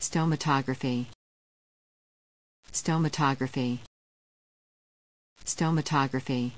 Stomatography. Stomatography. Stomatography.